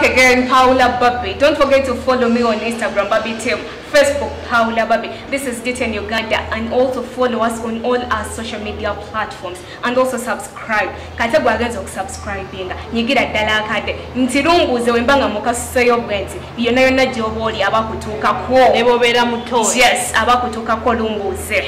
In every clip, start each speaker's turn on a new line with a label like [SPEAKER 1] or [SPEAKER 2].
[SPEAKER 1] back again, Paula Babi. Don't forget to follow me on Instagram, Babi Tim, Facebook, Paula Babi. This is DTN Uganda, and also follow us on all our social media platforms, and also subscribe. Kate bwagenza okusubscribinga. Nyigira ddala akadde. Nti lumbuuze wemba nga mukasuseyo bwe nti yonna yonna gy'oba oli abakutuukako.
[SPEAKER 2] Ne bwobeera muto
[SPEAKER 1] yes abakutuukako lumbuuze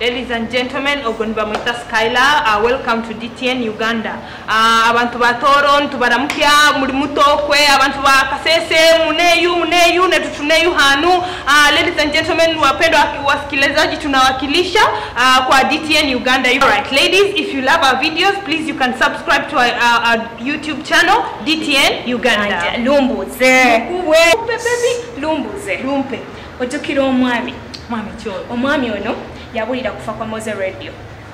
[SPEAKER 2] ladies and gentlemen ogonba mwita skylar uh, welcome to dtn uganda. Uh, abantu batoro ntubaramukya muli mutokwe abantu bakasese muneyu muneyu netutuneyu hanu. Uh, ladies and gentlemen wapendwa wasikilizaji tunawakilisha uh, kwa dtn uganda. Alright, ladies if you love our videos please you can subscribe to our, our, our youtube channel dtn uganda.
[SPEAKER 1] Lumbuze. lumbuuze Baby, lumbuze.
[SPEAKER 2] lumpe.
[SPEAKER 1] Ojjukira omwami.
[SPEAKER 2] Mwami kyolo
[SPEAKER 1] omwami ono yabulira kufa kwa moze radio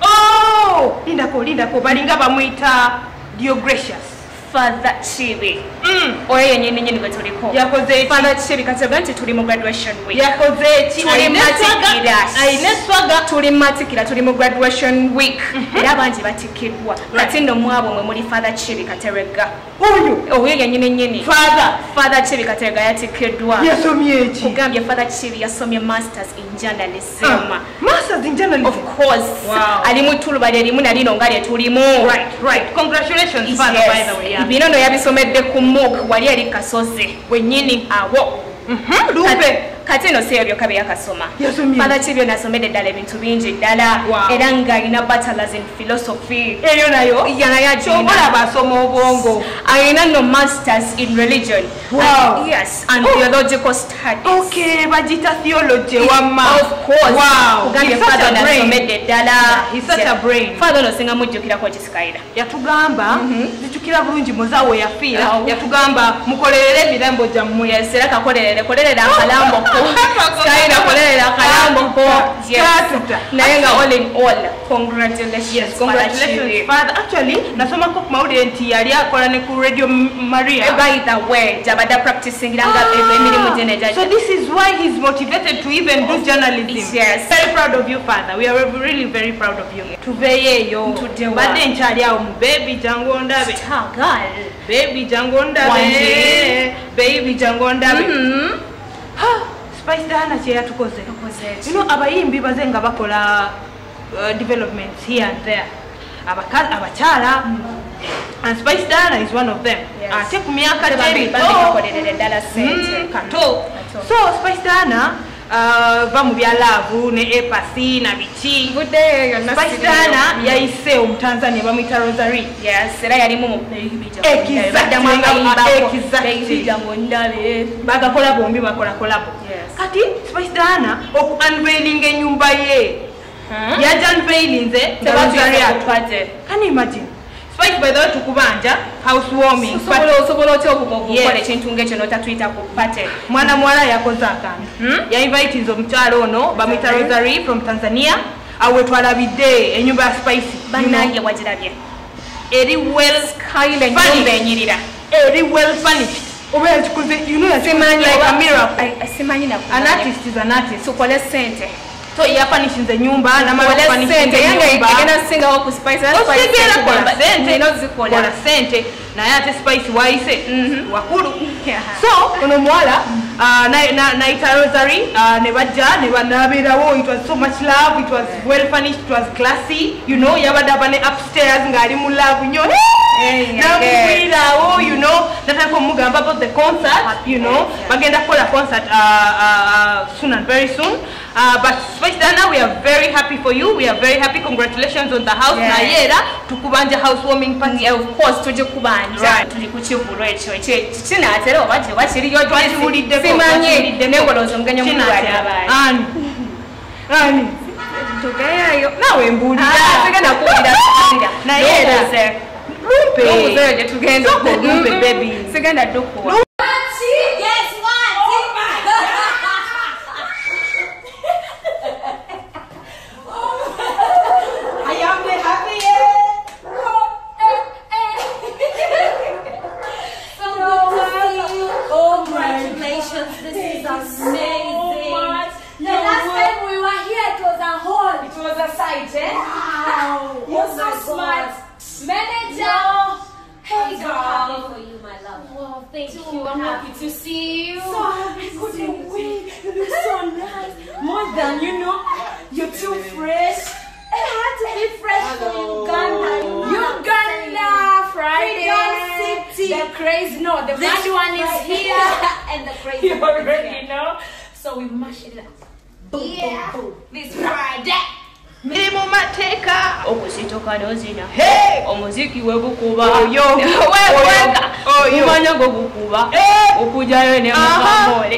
[SPEAKER 2] oh! lindako lindako balinga bamwita diogratius
[SPEAKER 1] father chibi
[SPEAKER 2] mm.
[SPEAKER 1] oyo yenyini nyini gwe tuliko
[SPEAKER 2] yakoze eki?
[SPEAKER 1] Father chibi katebwa nti tuli mu graduation week.
[SPEAKER 2] Yakoze eki?
[SPEAKER 1] Tuli
[SPEAKER 2] Alina
[SPEAKER 1] matikira.
[SPEAKER 2] eswaga- alina eswaga
[SPEAKER 1] tuli matikira tuli mu graduation week. Era abangi batikiddwa kati nno mwabo mwe muli father chibi katerega.
[SPEAKER 2] Oyo?
[SPEAKER 1] Oyo yenyini nyini
[SPEAKER 2] father?
[SPEAKER 1] Father chibi katerega yatikiddwa
[SPEAKER 2] yasomye eki?
[SPEAKER 1] Kugambye father chibi yasomye masters in journalism.
[SPEAKER 2] Masters in
[SPEAKER 1] of
[SPEAKER 2] journalism
[SPEAKER 1] course.
[SPEAKER 2] Wow.
[SPEAKER 1] alimu tuluba lyerimu nalino nga lyetulimu
[SPEAKER 2] right right. Congratulations father by the way yeah.
[SPEAKER 1] Bino no yabisomedde ku muk wali eri kasozi
[SPEAKER 2] wenyini
[SPEAKER 1] awo.
[SPEAKER 2] Mhm, lumpe
[SPEAKER 1] kati no kabe byokka byeyakasoma
[SPEAKER 2] Yasomye.
[SPEAKER 1] fada kibyo nasomedde ddala ebintu bingi ddala
[SPEAKER 2] Wow.
[SPEAKER 1] era ng'alina bachelors in philosophy.
[SPEAKER 2] Eyo nayo
[SPEAKER 1] la
[SPEAKER 2] basomo obwongo
[SPEAKER 1] alina no masters in religion.
[SPEAKER 2] Wow.
[SPEAKER 1] And- yes and
[SPEAKER 2] Oh.
[SPEAKER 1] theological studies.
[SPEAKER 2] Okay bagita theology wamma.
[SPEAKER 1] of course.
[SPEAKER 2] Wow.
[SPEAKER 1] Kugambye
[SPEAKER 2] He's such
[SPEAKER 1] fada
[SPEAKER 2] a brain.
[SPEAKER 1] nasomedde ddala
[SPEAKER 2] He's such a brain.
[SPEAKER 1] fada ono singa mujjukirako kisikaira
[SPEAKER 2] yatugamba zijukira bulungi muzaawo yafiira yatugamba mukolerere emirembo gyammwe
[SPEAKER 1] era kakolerere kolerera akalambo ko akalambo ko yes
[SPEAKER 2] Katuta.
[SPEAKER 1] naye nga all in all congratulations
[SPEAKER 2] Yes, congratulations, father. Actually, nasomako ku mawulire yali akola ne ku radio Maria.
[SPEAKER 1] Eh, by the way jabadde practicingiranga emirimu gye
[SPEAKER 2] So this is why he's motivated to even do journalism.
[SPEAKER 1] Yes.
[SPEAKER 2] Very proud of you, father. We are really very proud of you. Tuveeyo eyo.
[SPEAKER 1] Ntudde wa?
[SPEAKER 2] Awo baby jangu ondabe.
[SPEAKER 1] tagal
[SPEAKER 2] Baby jangu ondabe. Baby jangu ondabe. Ha, spice dana kyeyatukoze ino abayimbi baze nga bakola uh, development here and there. Abakyala and spice dana is one of them. Ate ku myaka mm, kato. So spice dana Euh, vamu mu bya ne epasi na biki basitaana yayise omutanzania bamuyita rosary.
[SPEAKER 1] Era yalimu
[SPEAKER 2] bagakola bombi
[SPEAKER 1] bakolakolabo
[SPEAKER 2] kati basitaana okuunveilinga enyumba ye. Yaja unveilinze kani imagine? Spice by the way tukubanja housewarming.
[SPEAKER 1] Osobola osobola otya okukola ekintu ngekyo notatuyita ku pate
[SPEAKER 2] mwana muwala yakoze akantu
[SPEAKER 1] Hmm?
[SPEAKER 2] yainvitinze omukyalo ono bamwita rosary from tanzania. Awe twalabidde enyumba ya spicy
[SPEAKER 1] bannange wagirabye
[SPEAKER 2] eri well Funny.
[SPEAKER 1] enyumba enyirira.
[SPEAKER 2] Eri well furnished oba yakikoze you know yakikoze like a miracle.
[SPEAKER 1] Ai- ai, simanyi
[SPEAKER 2] an artist is an artist.
[SPEAKER 1] Tukole sente
[SPEAKER 2] so yafanishinze enyumba namala
[SPEAKER 1] tukole
[SPEAKER 2] okufanishinga
[SPEAKER 1] sente yange
[SPEAKER 2] enyumba
[SPEAKER 1] egenda singa wako spice na spice
[SPEAKER 2] kola
[SPEAKER 1] tugamba,
[SPEAKER 2] sente.
[SPEAKER 1] Ozikola
[SPEAKER 2] kola sente. Na yate spice waise.
[SPEAKER 1] Mhm.
[SPEAKER 2] wakulu so ono mwala uh, na- na- nayita rosary uh, ne bajja ne banabeerawo it was so much love. It was well furnished. It was classy. You know yabadde aba ne upstairs ng'ali mu love nyo
[SPEAKER 1] Hey,
[SPEAKER 2] namugwiraawo you know. Nataka omugamba about the concert you know. bagenda kukola concert uh, uh, soon and very soon Uh, but Spice Dana, we are very happy for you. We are very happy. Congratulations on the house.
[SPEAKER 1] Yes.
[SPEAKER 2] Na yera tukubanja housewarming party.
[SPEAKER 1] Yeah, of course tuje kubanja.
[SPEAKER 2] Right.
[SPEAKER 1] Tuli kuchibulwa ekyo ekyo. Kina atera
[SPEAKER 2] obaje
[SPEAKER 1] bashiriyo
[SPEAKER 2] twachibulidde
[SPEAKER 1] ko. Simanye nengolozo muganya mu
[SPEAKER 2] bali
[SPEAKER 1] abayi.
[SPEAKER 2] Ani. Ani.
[SPEAKER 1] Tugayayo.
[SPEAKER 2] Nawe mbulira.
[SPEAKER 1] Ah, Sigana kuwulira.
[SPEAKER 2] Na
[SPEAKER 1] yera.
[SPEAKER 2] Lumpe.
[SPEAKER 1] Lumpe tugenda.
[SPEAKER 2] Lumpe baby.
[SPEAKER 3] Sigana
[SPEAKER 4] dokuwa. Crazy, no, the
[SPEAKER 3] This
[SPEAKER 4] bad
[SPEAKER 3] one is here, and the crazy
[SPEAKER 4] You
[SPEAKER 3] one is
[SPEAKER 4] already
[SPEAKER 3] here.
[SPEAKER 4] know. So we mash it up. Boom,
[SPEAKER 3] Yeah.
[SPEAKER 4] boom, boom. This Friday.
[SPEAKER 2] mirimu mateeka.
[SPEAKER 1] Okusituka nozina omuziki wegukuba omanya gwe okujayo
[SPEAKER 2] nemukambole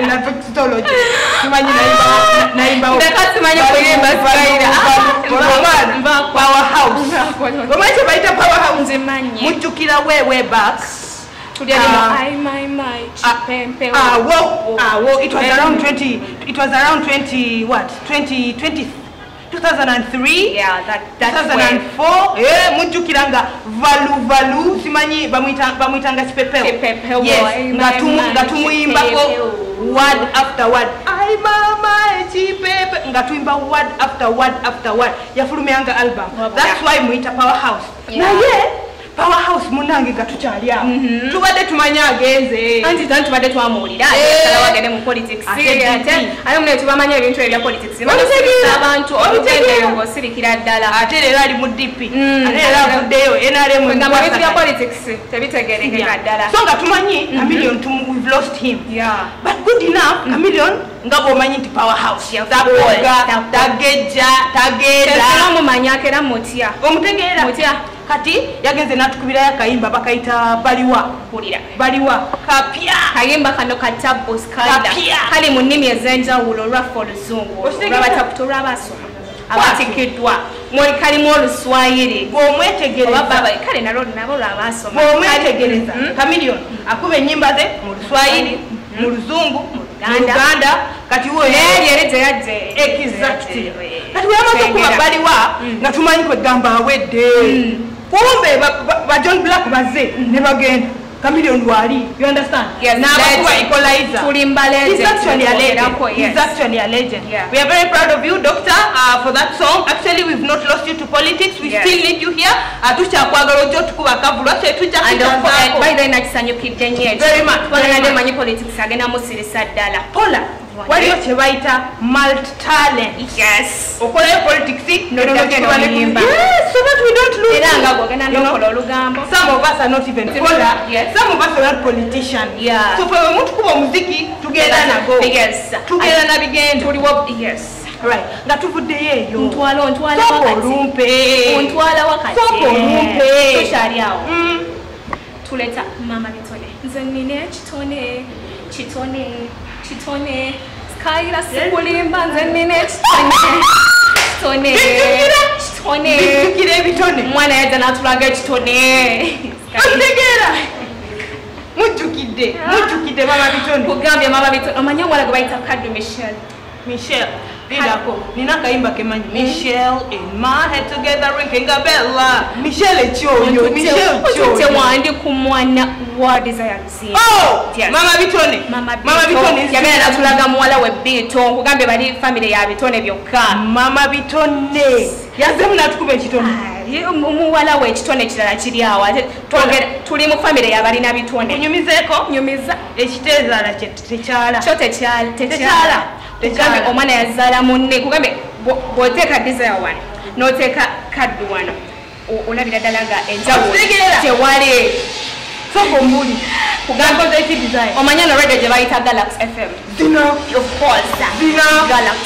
[SPEAKER 2] na Tulia
[SPEAKER 1] um, I my
[SPEAKER 2] It was around 20 it was around 20 what? 20 2003
[SPEAKER 1] yeah, that, that's
[SPEAKER 2] 2004 eh mujukiranga valu valu simanyi bamwitanga bamwitanga
[SPEAKER 1] sipepeo
[SPEAKER 2] yes ngatumu ngatumuyimba
[SPEAKER 1] ko
[SPEAKER 2] word after word. Ai mama e chipepe ngatuimba word after word after word. Yafulume album. That's why muita powerhouse. Na
[SPEAKER 1] yeah,
[SPEAKER 2] power house munange nga tukyali awo tubadde tumanye agenze.
[SPEAKER 1] Anti tani tubadde twamuwulira
[SPEAKER 2] Eh.
[SPEAKER 1] ate wagende mu politics.
[SPEAKER 2] Ate
[SPEAKER 1] mune tubamanya ebintu ebya politics. Abantu olugendeyo ng'osirikira ddala.
[SPEAKER 2] Ate leero ali mu dp
[SPEAKER 1] Mm.
[SPEAKER 2] ate leero avuddeyo nrm
[SPEAKER 1] kwegamba ebintu bya politics tebitegerekeka ddala.
[SPEAKER 2] So nga tumanyi chameleon tum- we've lost him. But good enough chameleon nga bw'omanyi nti power house
[SPEAKER 1] Yeah,
[SPEAKER 2] takoga tagenda
[SPEAKER 1] tesima mumanyako era mutya
[SPEAKER 2] omutegeera. Kati yagenze n'atukubirayo akayimba bakayita baliwa. Baliwa. Kapya.
[SPEAKER 1] Kayimba kano katabo
[SPEAKER 2] Kapya.
[SPEAKER 1] kali mu nnimi ez'enjawulo olwaffe oluzungu. Olwabataputa olwabasoma abatikiddwa. Kalimu oluswayiri. Oba
[SPEAKER 2] bw'omwetegereza
[SPEAKER 1] baba kale nalo nabo lwabasoma
[SPEAKER 2] bw'omwetegereza
[SPEAKER 1] Mm.
[SPEAKER 2] chameleon. Akuba ennyimba ze mu luswayiri mu luzungu mu
[SPEAKER 1] Luganda.
[SPEAKER 2] kati exactly. Kati weyamaze okuba baliwa nga tumanyi kwegamba awedde kumbe ba- ba- ba john black bazze ne bagenda chameleon wali you understand
[SPEAKER 1] Yes,
[SPEAKER 2] n'abakuba
[SPEAKER 1] legend.
[SPEAKER 2] equalizer
[SPEAKER 1] Tulimba
[SPEAKER 2] He's actually a legend. He's actually a legend.
[SPEAKER 1] Yeah.
[SPEAKER 2] We are very proud of you, Doctor, uh, for that song. Actually, we've not lost you to politics. We
[SPEAKER 1] Yes.
[SPEAKER 2] still need you here. Uh, tukyakwagala ojja otukuba akavulwa kye tujja
[SPEAKER 1] And of course,
[SPEAKER 2] kutazaako.
[SPEAKER 1] by the way nakisanyukidde ekyo.
[SPEAKER 2] Very much,
[SPEAKER 1] kubanga
[SPEAKER 2] very
[SPEAKER 1] nadde
[SPEAKER 2] much.
[SPEAKER 1] manyi politics agenda musirisa ddala
[SPEAKER 2] Pola, waliyo kye bayita multi talent. okolayo politics we
[SPEAKER 1] era nga
[SPEAKER 2] know?
[SPEAKER 1] nokola olugambo
[SPEAKER 2] Some of us are not even.
[SPEAKER 1] Yes.
[SPEAKER 2] Some of us are not politicians.
[SPEAKER 1] Yeah.
[SPEAKER 2] So fwe mutukuba omuziki tugenda nago. Tugenda na bigendo. Nga tuvuddeyo eyo.
[SPEAKER 1] ntwala ontwala
[SPEAKER 2] Sooka
[SPEAKER 1] wakati
[SPEAKER 2] olumpe.
[SPEAKER 1] ontwala wakati
[SPEAKER 2] Sooka olumpe.
[SPEAKER 1] tokyali awo
[SPEAKER 2] Mm.
[SPEAKER 1] tuleta mama bitone nze nina ekitone kitone kitone Kayra sikulima nze nine kitone. Kitone.
[SPEAKER 2] Bitukire
[SPEAKER 1] bitone. Mwana natulaga ekitone.
[SPEAKER 2] Otegera. Mujjukidde, mujjukidde mama bitone.
[SPEAKER 1] Kugambye mama bitone. Omanye omwana gwe bayita Kaddu
[SPEAKER 2] Michelle. Lidako, nina akayimba kemanyi Michelle in my head together ringing a bell. Michelle ekyoyo, Michelle ekyoyo.
[SPEAKER 1] wandi ku mwana wa desire luzinda
[SPEAKER 2] Oh,
[SPEAKER 1] Yes.
[SPEAKER 2] mama bitone.
[SPEAKER 1] mama
[SPEAKER 2] bitone.
[SPEAKER 1] Bito, yagenda natulaga muwala we bito nkugambye bali famire ya bitone byokka
[SPEAKER 2] Mama bitone. Yazemu natukuba ekitone.
[SPEAKER 1] Ye, omu- muwala we ekitone ekirala kiri awo ate tuli mu famire yabalina bitone
[SPEAKER 2] Kunyumizeeko
[SPEAKER 1] nyumiza
[SPEAKER 2] ekiteezaala
[SPEAKER 1] kyo tekyala Kugambye omwana yazaala munne. Kugambye bwo- bw'oteeka desire wano n'oteeka kaddu wano olabira ddala nga enjawulo tewali
[SPEAKER 2] Sooka ombuli.
[SPEAKER 1] Kugamba-
[SPEAKER 2] Gambo zeki design.
[SPEAKER 1] omanya no radio gye bayita galax fm
[SPEAKER 2] Zino.
[SPEAKER 1] of course
[SPEAKER 2] Zino.
[SPEAKER 1] galax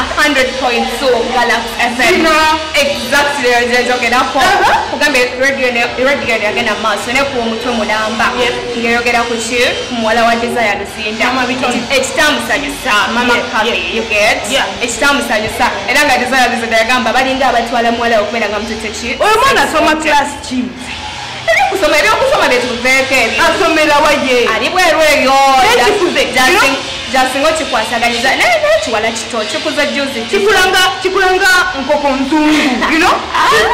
[SPEAKER 1] a hundred point two galax fm
[SPEAKER 2] Zino.
[SPEAKER 1] exactly gyejogerako
[SPEAKER 2] Uh-huh.
[SPEAKER 1] kugambye radio ne- radio yagenda mu maaso ne ku omutwe mulamba
[SPEAKER 2] Yes.
[SPEAKER 1] ng'eyogera ku ki ku muwala wa desire luzinda
[SPEAKER 2] Mama Bitone.
[SPEAKER 1] Eki- ekitamusanyusa mama
[SPEAKER 2] Yes,
[SPEAKER 1] kabi
[SPEAKER 2] yes.
[SPEAKER 1] you get
[SPEAKER 2] Yeah.
[SPEAKER 1] ekitamusanyusa era nga desire luzinda yagamba balinga abatwala muwala we okubeera nga mutute ki
[SPEAKER 2] Oyo mwana asoma class ki?
[SPEAKER 1] Ebyokusoma ebyokusoma byetuveeko ebyo
[SPEAKER 2] Asomera wa ye?
[SPEAKER 1] ali bweru eyo jasinga okikwasaganyiza naye naye kiwala kito kikuze juzi.
[SPEAKER 2] Kikulanga kikulanga nkoko nzungu you know?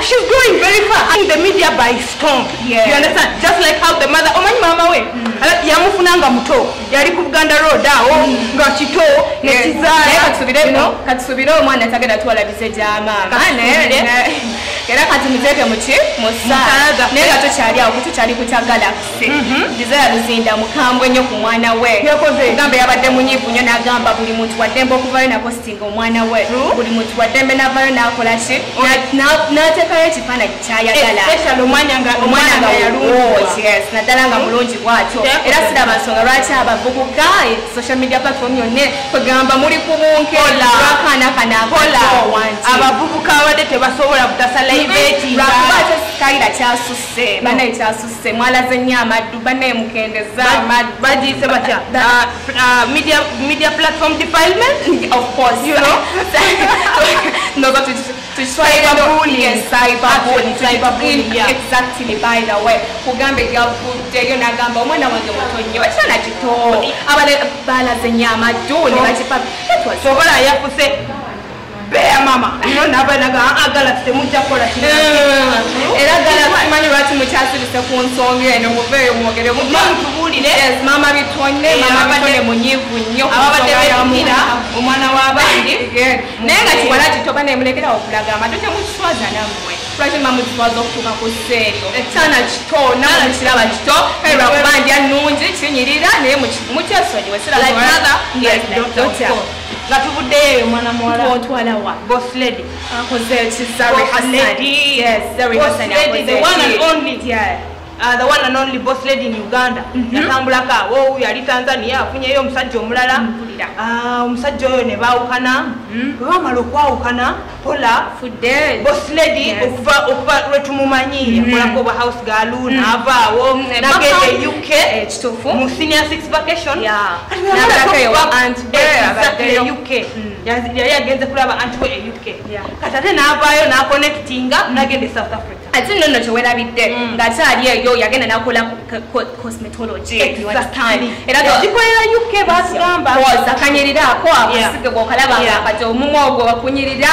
[SPEAKER 2] She's going very fast. In the media by storm.
[SPEAKER 1] Yeah.
[SPEAKER 2] you understand? Just like how the mother omanyi mama we? Ala- yamufunanga muto. Yali ku buganda road awo nga kito nekizaala
[SPEAKER 1] katusubire omwana tagenda tuwalabize gyamaama. Era kati muteeke muki
[SPEAKER 2] Musaaga.
[SPEAKER 1] naye nga tukyali awo tukyali ku kya galaxy desire luzinda mukambwe nnyo ku mwana we. Gamba yabadde munyiivu nnyo n'agamba buli muntu waddembe okuvayo napostinga omwana we. Buli muntu waddembe navayo n'akola ki? Na- na- n'ateekayo ekifaananyi kyayagala
[SPEAKER 2] especially omwana nga
[SPEAKER 1] yes naddala nga mulungi bwatyo. Era siraba nsonga lwaki abavubuka eh, social media platform yonna kwegamba muli ku bunke. Lwakaana kana
[SPEAKER 2] kola
[SPEAKER 1] akato wanti
[SPEAKER 2] abavubuka abadde tebasobola kutasala
[SPEAKER 1] lwakubakyesikaira kyasusse banaye kyasusse mwalaze nnyo amaddu banaye mukendeza
[SPEAKER 2] bagiyise batya uh, uh, media platform defilement?
[SPEAKER 1] Of course.
[SPEAKER 2] You know?
[SPEAKER 1] Noza kugamba eryavuddeyo nagamba omwana wange muto nnyo kito abala nnyo amaddu ne
[SPEAKER 2] beya mama ino nabanaga agala temujja kukola
[SPEAKER 1] era ddala simanyi lwaki mukyasirise ku nsonga eno muveeyo mwogere mama
[SPEAKER 2] Eh,
[SPEAKER 1] bitonde munyiivu nnyo ku
[SPEAKER 2] ababadde
[SPEAKER 1] nsonga ya
[SPEAKER 2] beddira
[SPEAKER 1] mu-
[SPEAKER 2] omwana w'abandi
[SPEAKER 1] naye nga kiwala kitoba naye mulekerawo okulaga amatu temukitwaza nammwe lwaki mamukitwaza okutuuka ku sseeryo ekyana kito nawe mukiraba kito kale lwakuba ndya nnungi kinyirira naye mukyesonyiwe
[SPEAKER 2] daughter. nga tuvuddeyo omwana muwala.
[SPEAKER 1] Otwala wa?
[SPEAKER 2] Boss lady
[SPEAKER 1] akoze ki
[SPEAKER 2] Boss The and. Uh, the one and only boss lady in uganda. Yatambulako awo yali tanzania afunyeyo omusajja omulala.
[SPEAKER 1] Mpulira.
[SPEAKER 2] Ah, omusajja oyo ne baawukana. Bwe bamala okwawukana pola
[SPEAKER 1] Fudde.
[SPEAKER 2] boss lady okuva okuva lwetumumanyi yakolako oba house galu naavaawo
[SPEAKER 1] Mm,
[SPEAKER 2] nagenda
[SPEAKER 1] Baka-
[SPEAKER 2] e uk
[SPEAKER 1] kituufu.
[SPEAKER 2] mu senior six vacation.
[SPEAKER 1] Yeah.
[SPEAKER 2] Kati bwe yamala
[SPEAKER 1] N'abalako eyo
[SPEAKER 2] okuva-
[SPEAKER 1] aunt we,
[SPEAKER 2] Exactly,
[SPEAKER 1] abaddeyo.
[SPEAKER 2] e uk Yazi- yali agenze kulaba anti we e uk kati ate n'avaayo n'aconnectinga n'agenda e south africa.
[SPEAKER 1] Ate nno kyewerabidde ng'akyali eyo yagenda n'akola co- co- cosmetology.
[SPEAKER 2] Gikolera uk batugamba
[SPEAKER 1] Pause, akanyiriraako akasige bw'okalaba
[SPEAKER 2] Yeah.
[SPEAKER 1] kati omumwa ogwo bakunyirira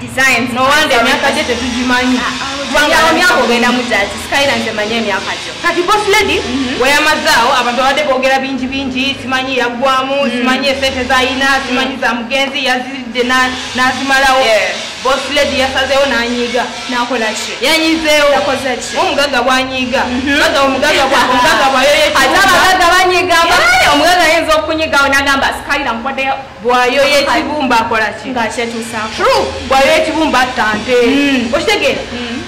[SPEAKER 1] designs.
[SPEAKER 2] Nowanda emyaka gye tetugimanyi
[SPEAKER 1] yawo myaka ogenda mujati sikaira nze manye emyaka gyo
[SPEAKER 2] kati boss lady weyamazaawo abantu babadde boogera bingi bingi simanyi yaggwamu simanyi esente zayina simanyi za mugenzi yazidde na- n'azimalawo. Boss lady yasazeewo n'anyiiga.
[SPEAKER 1] Nakola ki?
[SPEAKER 2] Yanyizeewo omugagga bwanyiiga. Gaga omugagga bwayoyo
[SPEAKER 1] ate abagagga banyigamba omugagga ayinza okunyigawo n'agamba sikaira nkwaddeyo
[SPEAKER 2] bwayoyo ekibumba akola ki?
[SPEAKER 1] Ng'akyetuusaako
[SPEAKER 2] true. Bwayo ekibumba atta nte okitegeera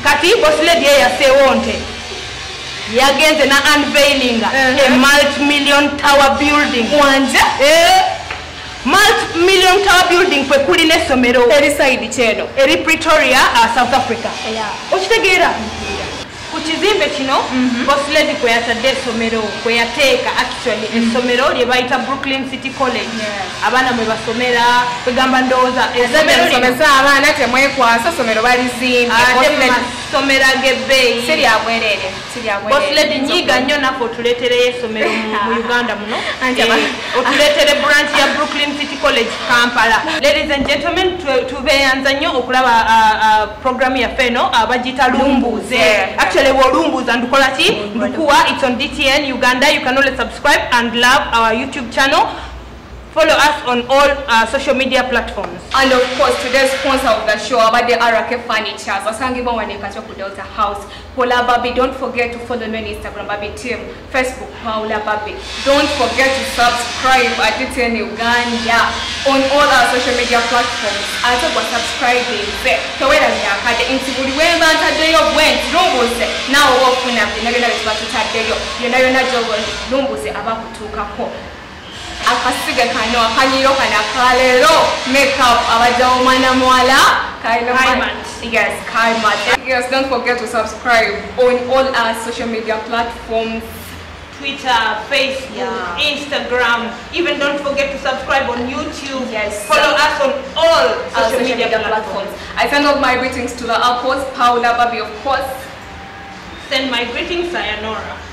[SPEAKER 2] kati boss lady ye yaseewo nte yagenze na unveiling a multi-million tower building.
[SPEAKER 1] Wanje
[SPEAKER 2] Eh, multi-million tower building kwe kuli n'essomero
[SPEAKER 1] eri side kyeno
[SPEAKER 2] eri pretoria uh, south africa. Okitegeera ku kizimbe kino boss lady kwe yatadde essomero kwe yateeka actually essomero lye bayita brooklyn city college. Abaana mwe basomera kwegamba ndowooza essomero
[SPEAKER 1] abaana temwekwasa somero balizimbye
[SPEAKER 2] ate mu masomero ag'ebbeeyi
[SPEAKER 1] siryabwerere
[SPEAKER 2] boss lady nyiiga nnyo naffe otuleetereyo essomero mu uganda muno. Eh, otuleetere branch ya brooklyn city college kampala. Ladies and gentlemen tu- tubeeyanza nnyo okulaba programu yaffe eno bagiyita lumbuze. Actually bwolumbuza ndukola ki? Ndukuwa its on dtn uganda. You can only subscribe and love our youtube channel follow us on all uh, social media platforms
[SPEAKER 1] And of course, today's sponsor of the show, Abade Arake Furniture. Wasangibwa wanekatwa ku Delta House. Paula Babi, don't forget to follow me on Instagram, Babi Team, Facebook, Paula Babi. Don't forget to subscribe at DTN Uganda on all our social media platforms. Ate kwa subscribing ze. Towera myakade inti buli wemba ntaddeyo went. lumbuze naawe wofuna bye tuba tutaddeyo byonna byonna gyoba lumbuze aba kutuukako akasiga kano akanyiro kano akaleero makeup muwala yes kaimat yes don't forget to subscribe on all our social media platforms
[SPEAKER 2] Twitter, Facebook,
[SPEAKER 1] Yeah.
[SPEAKER 2] Instagram. Even don't forget to subscribe on YouTube.
[SPEAKER 1] Yes.
[SPEAKER 2] Follow us on all
[SPEAKER 1] our
[SPEAKER 2] social, media, platforms.
[SPEAKER 1] I send all my greetings to the apples Paula Babi of course
[SPEAKER 2] Send my greetings, Sayonara.